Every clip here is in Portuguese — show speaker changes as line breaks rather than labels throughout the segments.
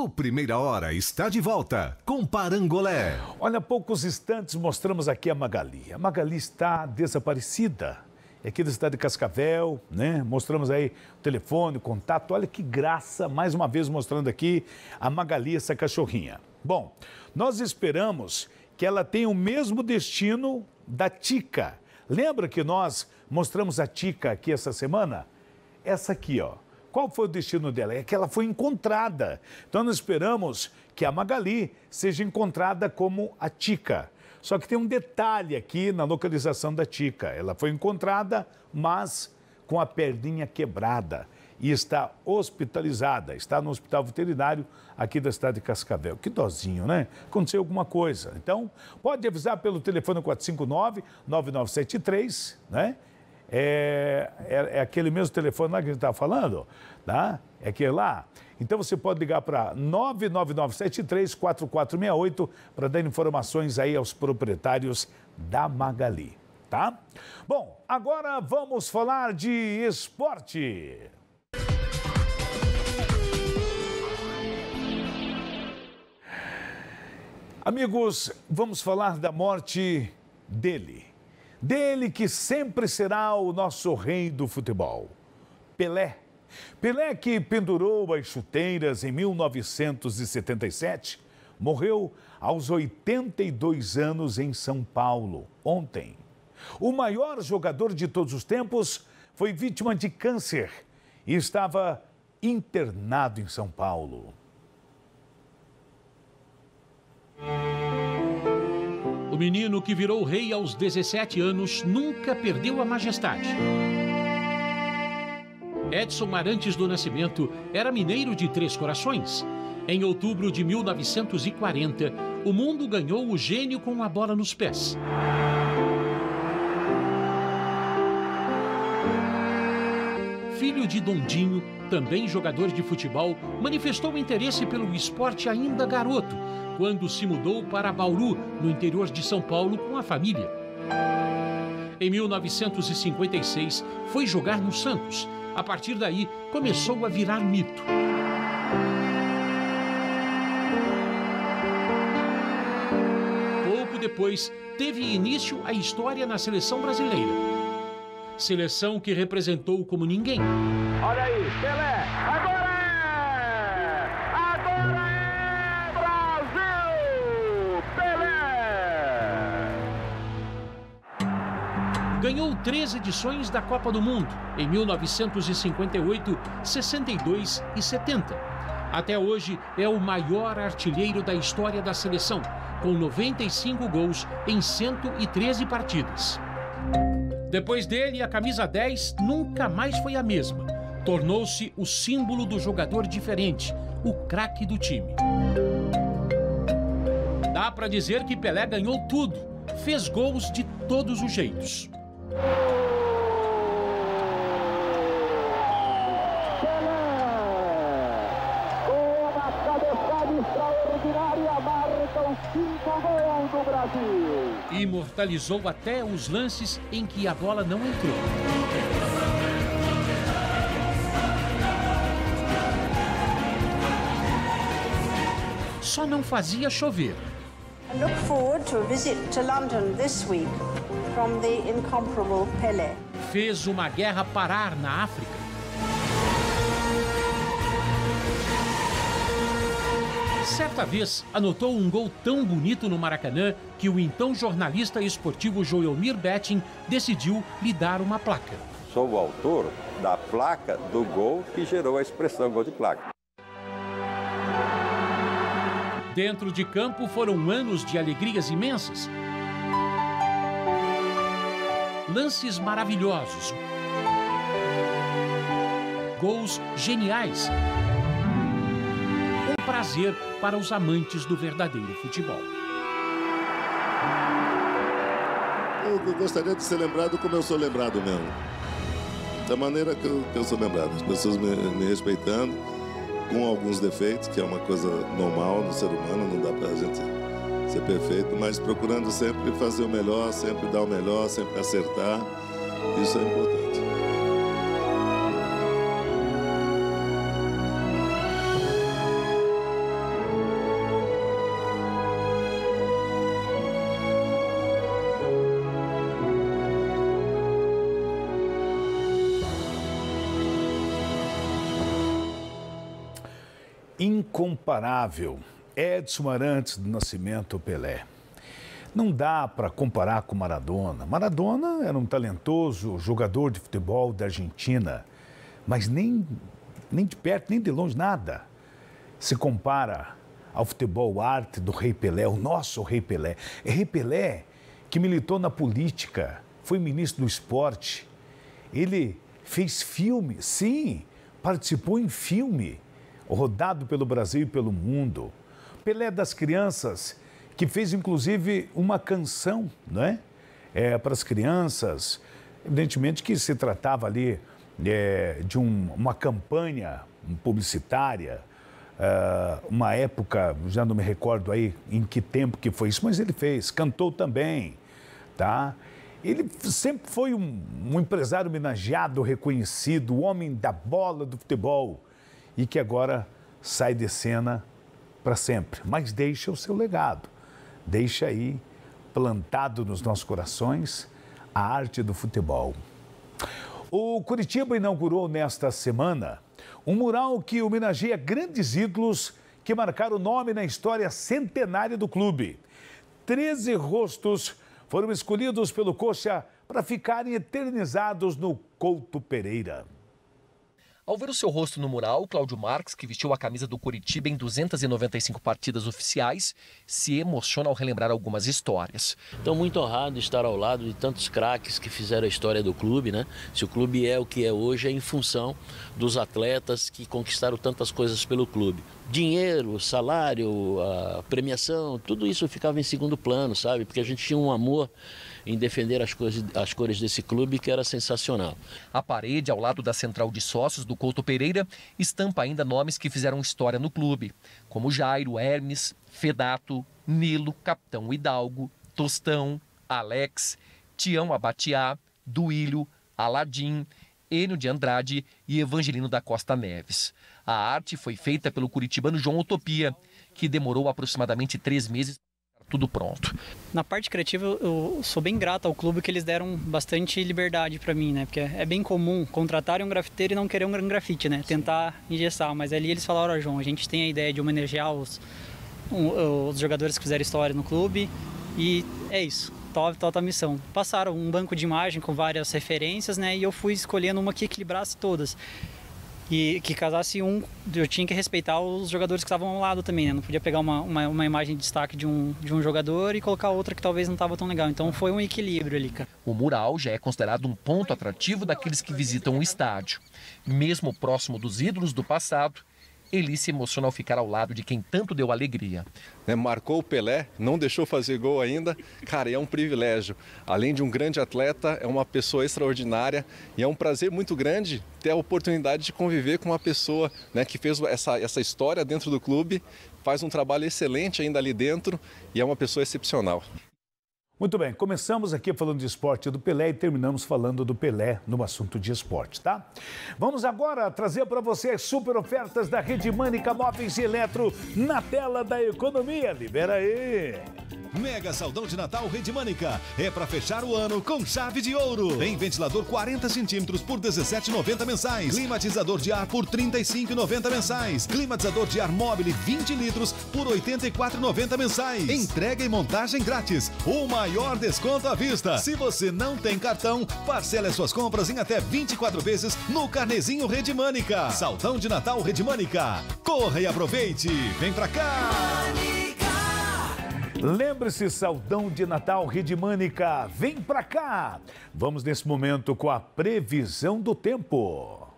O Primeira Hora está de volta com Parangolé.
Olha, há poucos instantes mostramos aqui a Magali. A Magali está desaparecida. É aqui da cidade de Cascavel, né? Mostramos aí o telefone, o contato. Olha que graça, mais uma vez mostrando aqui a Magali, essa cachorrinha. Bom, nós esperamos que ela tenha o mesmo destino da Tica. Lembra que nós mostramos a Tica aqui essa semana? Essa aqui, ó. Qual foi o destino dela? É que ela foi encontrada. Então nós esperamos que a Magali seja encontrada como a Tica. Só que tem um detalhe aqui na localização da Tica. Ela foi encontrada, mas com a perninha quebrada e está hospitalizada, está no hospital veterinário aqui da cidade de Cascavel. Que dozinho, né? Aconteceu alguma coisa. Então, pode avisar pelo telefone 459-9973, né? É, é, é, aquele mesmo telefone lá que a gente estava falando, tá? É aquele lá. Então você pode ligar para 999734468 para dar informações aí aos proprietários da Magali, tá? Bom, agora vamos falar de esporte. Amigos, vamos falar da morte dele dele que sempre será o nosso rei do futebol, Pelé. Pelé que pendurou as chuteiras em 1977, morreu aos 82 anos em São Paulo, ontem. O maior jogador de todos os tempos foi vítima de câncer e estava internado em São Paulo.
Menino que virou rei aos 17 anos nunca perdeu a majestade. Edson Arantes do Nascimento era mineiro de Três Corações. Em outubro de 1940, o mundo ganhou o gênio com a bola nos pés. Filho de Dondinho, também jogador de futebol, manifestou interesse pelo esporte ainda garoto quando se mudou para Bauru, no interior de São Paulo, com a família. Em 1956, foi jogar no Santos. A partir daí, começou a virar mito. Pouco depois, teve início a história na seleção brasileira. Seleção que representou como ninguém.
Olha aí, Pelé, agora
ganhou três edições da Copa do Mundo, em 1958, 62 e 70. Até hoje é o maior artilheiro da história da seleção, com 95 gols em 113 partidas. Depois dele, a camisa 10 nunca mais foi a mesma. Tornou-se o símbolo do jogador diferente, o craque do time. Dá para dizer que Pelé ganhou tudo, fez gols de todos os jeitos. Imortalizou até os lances em que a bola não entrou. Só não fazia chover.
I look forward to a visit to London this week from the incomparable Pelé.
Fez uma guerra parar na África. Certa vez anotou um gol tão bonito no Maracanã que o então jornalista esportivo Joelmir Betting decidiu lhe dar uma placa.
Sou o autor da placa do gol que gerou a expressão gol de placa.
Dentro de campo foram anos de alegrias imensas. Lances maravilhosos. Gols geniais. Prazer para os amantes do verdadeiro futebol.
Eu gostaria de ser lembrado como eu sou lembrado mesmo. Da maneira que eu, que eu sou lembrado. As pessoas me, me respeitando com alguns defeitos, que é uma coisa normal no ser humano, não dá para a gente ser perfeito, mas procurando sempre fazer o melhor, sempre dar o melhor, sempre acertar. Isso é importante.
Incomparável. Edson Arantes do Nascimento Pelé. Não dá para comparar com Maradona. Maradona era um talentoso jogador de futebol da Argentina, mas nem, nem de perto, nem de longe, nada se compara ao futebol arte do Rei Pelé, o nosso Rei Pelé. É Rei Pelé que militou na política, foi ministro do esporte. Ele fez filme, sim, participou em filme, rodado pelo Brasil e pelo mundo. Pelé das crianças, que fez inclusive uma canção, não é? é para as crianças. Evidentemente que se tratava ali é, de um, uma campanha publicitária, uh, uma época, já não me recordo aí em que tempo que foi isso, mas ele fez, cantou também, tá? Ele sempre foi um, um empresário homenageado, reconhecido, o homem da bola do futebol e que agora sai de cena para sempre, mas deixa o seu legado, deixa aí plantado nos nossos corações a arte do futebol. O Curitiba inaugurou nesta semana um mural que homenageia grandes ídolos que marcaram o nome na história centenária do clube. Treze rostos foram escolhidos pelo Coxa para ficarem eternizados no Couto Pereira.
Ao ver o seu rosto no mural, Cláudio Marques, que vestiu a camisa do Curitiba em 295 partidas oficiais, se emociona ao relembrar algumas histórias.
Estou muito honrado de estar ao lado de tantos craques que fizeram a história do clube, né? Se o clube é o que é hoje, é em função dos atletas que conquistaram tantas coisas pelo clube. Dinheiro, salário, premiação, tudo isso ficava em segundo plano, sabe? Porque a gente tinha um amor em defender as cores, as cores desse clube, que era sensacional.
A parede, ao lado da central de sócios do Couto Pereira, estampa ainda nomes que fizeram história no clube, como Jairo, Hermes, Fedato, Nilo, Capitão Hidalgo, Tostão, Alex, Tião Abatiá, Duílio, Aladim, Enio de Andrade e Evangelino da Costa Neves. A arte foi feita pelo curitibano João Utopia, que demorou aproximadamente três meses tudo pronto.
Na parte criativa, eu sou bem grato ao clube que eles deram bastante liberdade para mim, né? Porque é bem comum contratarem um grafiteiro e não querer um grafite, né? Tentar engessar. Mas ali eles falaram, oh, João, a gente tem a ideia de homenagear os, os jogadores que fizeram história no clube e é isso. Top, top a missão. Passaram um banco de imagem com várias referências, né? E eu fui escolhendo uma que equilibrasse todas e que casasse um, eu tinha que respeitar os jogadores que estavam ao lado também, né? Não podia pegar uma, uma, uma, imagem de destaque de um, de um jogador e colocar outra que talvez não estava tão legal. Então foi um equilíbrio ali, cara.
O mural já é considerado um ponto atrativo daqueles que visitam o estádio. Mesmo próximo dos ídolos do passado, Eli se emociona ao ficar ao lado de quem tanto deu alegria.
Né, marcou o Pelé, não deixou fazer gol ainda. Cara, é um privilégio. Além de um grande atleta, é uma pessoa extraordinária e é um prazer muito grande ter a oportunidade de conviver com uma pessoa né, que fez essa, essa história dentro do clube, faz um trabalho excelente ainda ali dentro e é uma pessoa excepcional.
Muito bem, começamos aqui falando de esporte do Pelé e terminamos falando do Pelé no assunto de esporte, tá? Vamos agora trazer para você as super ofertas da Rede Mânica Móveis e Eletro na tela da economia. Libera aí!
Mega Saldão de Natal Rede Mânica. É para fechar o ano com chave de ouro. Tem ventilador 40 centímetros por 17,90 mensais. Climatizador de ar por 35,90 mensais. Climatizador de ar móvel 20 litros por 84,90 mensais. Entrega e montagem grátis. O maior desconto à vista. Se você não tem cartão, parcele as suas compras em até 24 vezes no Carnezinho Rede Mânica. Saldão de Natal Rede Mânica. Corra e aproveite. Vem pra cá.
Lembre-se, saudão de Natal Redimânica, vem pra cá! Vamos nesse momento com a previsão do tempo.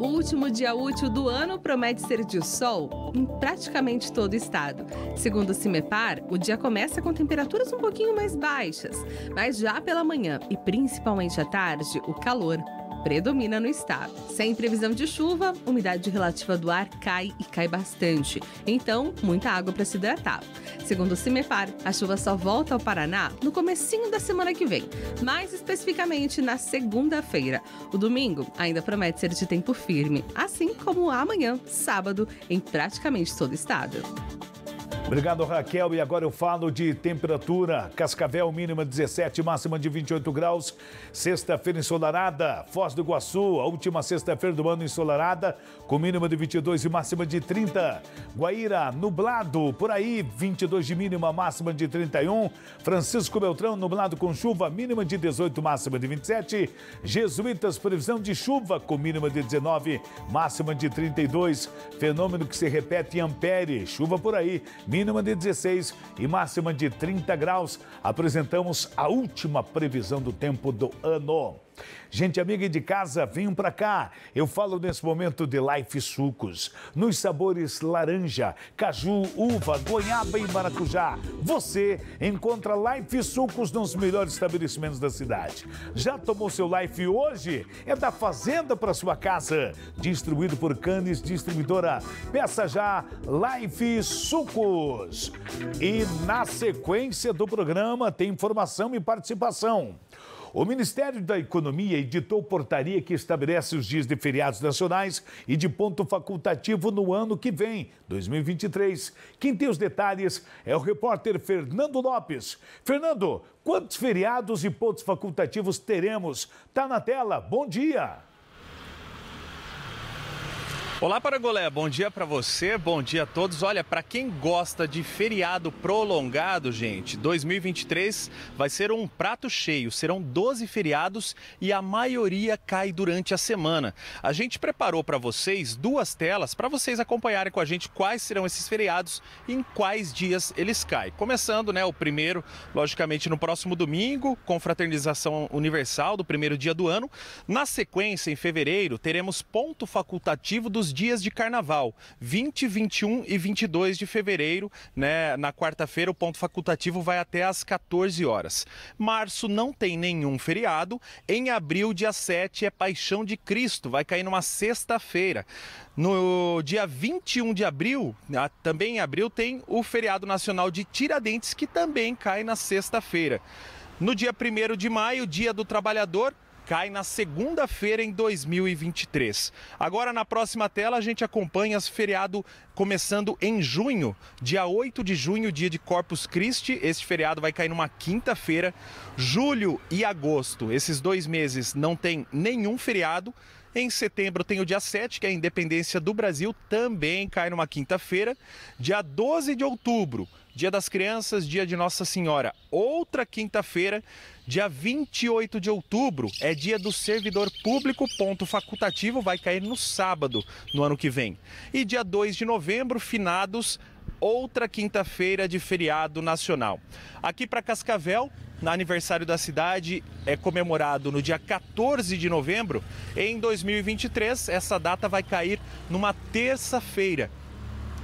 O último dia útil do ano promete ser de sol em praticamente todo o estado. Segundo o CIMEPAR, o dia começa com temperaturas um pouquinho mais baixas, mas já pela manhã e principalmente à tarde, o calor predomina no estado. Sem previsão de chuva, umidade relativa do ar cai e cai bastante. Então, muita água para se hidratar. Segundo o CIMEPAR, a chuva só volta ao Paraná no comecinho da semana que vem, mais especificamente na segunda-feira. O domingo ainda promete ser de tempo firme, assim como amanhã, sábado, em praticamente todo o estado.
Obrigado, Raquel. E agora eu falo de temperatura. Cascavel, mínima 17, máxima de 28 graus. Sexta-feira ensolarada. Foz do Iguaçu, a última sexta-feira do ano ensolarada, com mínima de 22 e máxima de 30. Guaíra, nublado, por aí, 22 de mínima, máxima de 31. Francisco Beltrão, nublado com chuva, mínima de 18, máxima de 27. Jesuítas, previsão de chuva, com mínima de 19, máxima de 32. Fenômeno que se repete em Ampere, chuva por aí, mínima de 16 e máxima de 30 graus. Apresentamos a última previsão do tempo do ano. Gente amiga de casa, venham para cá. Eu falo nesse momento de Life Sucos, nos sabores laranja, caju, uva, goiaba e maracujá. Você encontra Life Sucos nos melhores estabelecimentos da cidade. Já tomou seu Life hoje? É da fazenda para sua casa. Distribuído por Canes Distribuidora. Peça já Life Sucos. E na sequência do programa tem informação e participação. O Ministério da Economia editou portaria que estabelece os dias de feriados nacionais e de ponto facultativo no ano que vem, 2023. Quem tem os detalhes é o repórter Fernando Lopes. Fernando, quantos feriados e pontos facultativos teremos? Tá na tela. Bom dia.
Olá, Parangolé, bom dia para você, bom dia a todos. Olha, para quem gosta de feriado prolongado, gente, 2023 vai ser um prato cheio. Serão 12 feriados e a maioria cai durante a semana. A gente preparou para vocês duas telas para vocês acompanharem com a gente quais serão esses feriados e em quais dias eles caem. Começando, né, o primeiro, logicamente, no próximo domingo, com fraternização universal do primeiro dia do ano. Na sequência, em fevereiro, teremos ponto facultativo dos dias de carnaval, 20, 21 e 22 de fevereiro, né? Na quarta-feira o ponto facultativo vai até às 14 horas. Março não tem nenhum feriado. Em abril, dia 7 é Paixão de Cristo, vai cair numa sexta-feira. No dia 21 de abril, também em abril, tem o feriado nacional de Tiradentes, que também cai na sexta-feira. No dia 1 de maio, Dia do Trabalhador, cai na segunda-feira em 2023. Agora na próxima tela a gente acompanha esse feriado começando em junho, dia 8 de junho, dia de Corpus Christi. Esse feriado vai cair numa quinta-feira. Julho e agosto, esses dois meses não tem nenhum feriado. Em setembro tem o dia 7, que é a independência do Brasil, também cai numa quinta-feira. Dia 12 de outubro, Dia das Crianças, Dia de Nossa Senhora, outra quinta-feira. Dia 28 de outubro é dia do servidor público, ponto facultativo, vai cair no sábado no ano que vem. E dia 2 de novembro, finados, outra quinta-feira de feriado nacional. Aqui para Cascavel, no aniversário da cidade, é comemorado no dia 14 de novembro. Em 2023, essa data vai cair numa terça-feira.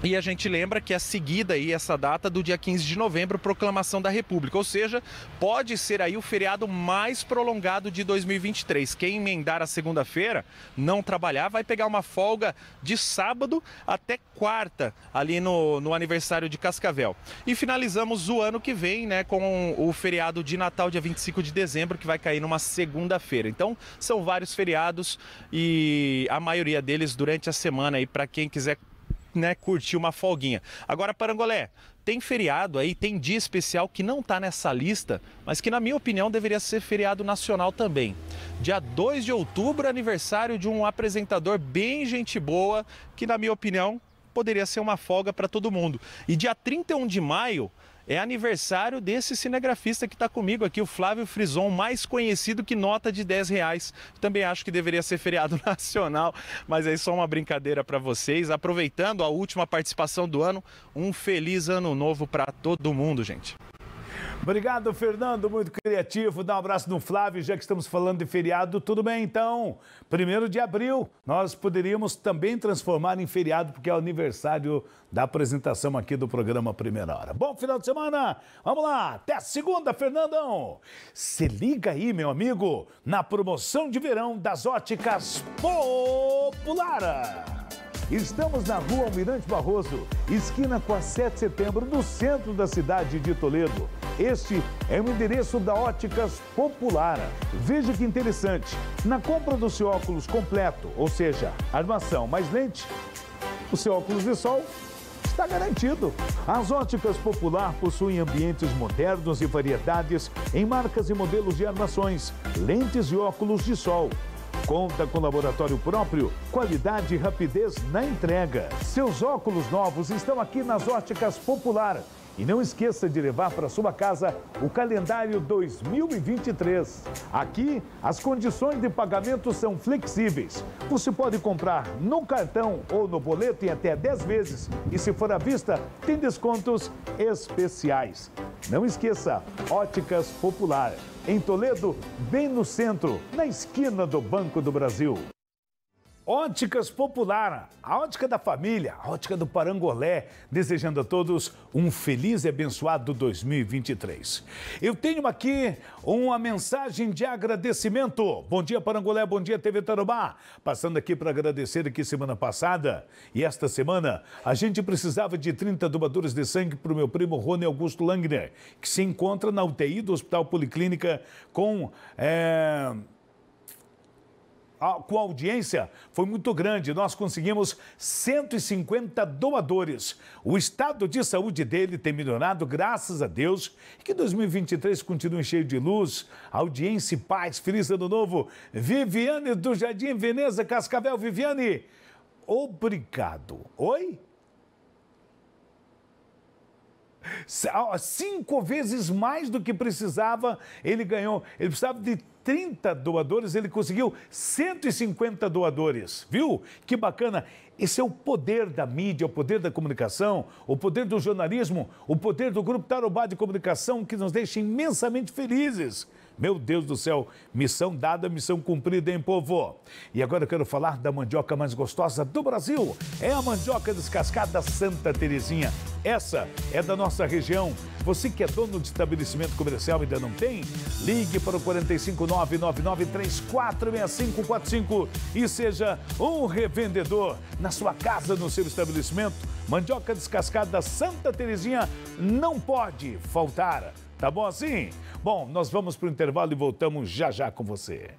E a gente lembra que é seguida aí essa data do dia 15 de novembro, proclamação da República, ou seja, pode ser aí o feriado mais prolongado de 2023. Quem emendar a segunda-feira, não trabalhar, vai pegar uma folga de sábado até quarta, ali no, no aniversário de Cascavel. E finalizamos o ano que vem, né, com o feriado de Natal, dia 25 de dezembro, que vai cair numa segunda-feira. Então, são vários feriados e a maioria deles durante a semana aí para quem quiser né, curtir uma folguinha. Agora, Parangolé, tem feriado aí, tem dia especial que não está nessa lista, mas que, na minha opinião, deveria ser feriado nacional também. Dia 2 de outubro, aniversário de um apresentador bem gente boa, que, na minha opinião, poderia ser uma folga para todo mundo. E dia 31 de maio é aniversário desse cinegrafista que está comigo aqui, o Flávio Frison, mais conhecido que nota de 10 reais. Também acho que deveria ser feriado nacional, mas aí só uma brincadeira para vocês. Aproveitando a última participação do ano, um feliz ano novo para todo mundo, gente.
Obrigado, Fernando, muito criativo. Dá um abraço no Flávio, já que estamos falando de feriado. Tudo bem, então? Primeiro de abril, nós poderíamos também transformar em feriado, porque é o aniversário da apresentação aqui do programa Primeira Hora. Bom final de semana, vamos lá, até segunda, Fernandão. Se liga aí, meu amigo, na promoção de verão das óticas Popular. Estamos na rua Almirante Barroso, esquina com a 7 de setembro, no centro da cidade de Toledo. Este é o endereço da Óticas Popular. Veja que interessante. Na compra do seu óculos completo, ou seja, armação mais lente, o seu óculos de sol está garantido. As óticas Popular possuem ambientes modernos e variedades em marcas e modelos de armações, lentes e óculos de sol. Conta com laboratório próprio, qualidade e rapidez na entrega. Seus óculos novos estão aqui nas óticas Popular. E não esqueça de levar para sua casa o calendário 2023. Aqui, as condições de pagamento são flexíveis. Você pode comprar no cartão ou no boleto em até 10 vezes. E se for à vista, tem descontos especiais. Não esqueça, Óticas Popular. Em Toledo, bem no centro, na esquina do Banco do Brasil. Óticas Popular, a ótica da família, a ótica do Parangolé, desejando a todos um feliz e abençoado 2023. Eu tenho aqui uma mensagem de agradecimento. Bom dia, Parangolé, bom dia, TV Tarubá. Passando aqui para agradecer que semana passada e esta semana a gente precisava de 30 doadores de sangue para o meu primo Rony Augusto Langner, que se encontra na UTI do Hospital Policlínica com. É com a audiência foi muito grande. Nós conseguimos 150 doadores. O estado de saúde dele tem melhorado, graças a Deus. E que 2023 continue cheio de luz, audiência e paz. Feliz ano novo. Viviane do Jardim Veneza, Cascavel. Viviane, obrigado. Oi? Cinco vezes mais do que precisava, ele ganhou. Ele precisava de 30 doadores, ele conseguiu 150 doadores, viu? Que bacana. Esse é o poder da mídia, o poder da comunicação, o poder do jornalismo, o poder do Grupo Tarobá de Comunicação que nos deixa imensamente felizes. Meu Deus do céu, missão dada, missão cumprida, hein, povo? E agora eu quero falar da mandioca mais gostosa do Brasil. É a mandioca descascada Santa Terezinha. Essa é da nossa região. Você que é dono de estabelecimento comercial e ainda não tem, ligue para o 459-9934-6545 e seja um revendedor na sua casa, no seu estabelecimento. Mandioca descascada Santa Terezinha não pode faltar. Tá bom assim? Bom, nós vamos para o intervalo e voltamos já já com você.